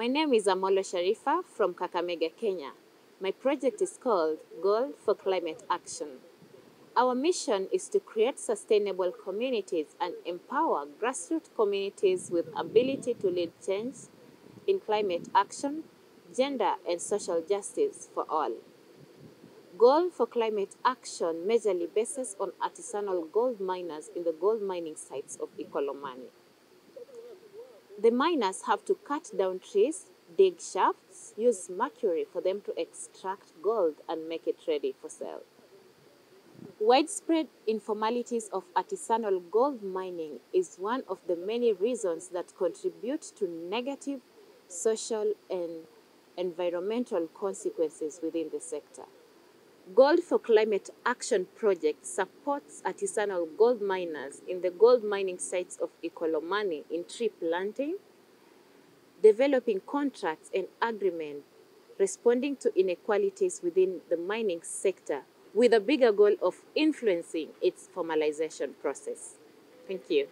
My name is Amolo Shariffa from Kakamega, Kenya. My project is called Gold for Climate Action. Our mission is to create sustainable communities and empower grassroots communities with ability to lead change in climate action, gender and social justice for all. Gold for Climate Action majorly bases on artisanal gold miners in the gold mining sites of Ikolomani. The miners have to cut down trees, dig shafts, use mercury for them to extract gold and make it ready for sale. Widespread informalities of artisanal gold mining is one of the many reasons that contribute to negative social and environmental consequences within the sector. Gold for Climate Action Project supports artisanal gold miners in the gold mining sites of Ikolomani in tree planting, developing contracts and agreements, responding to inequalities within the mining sector with a bigger goal of influencing its formalization process. Thank you.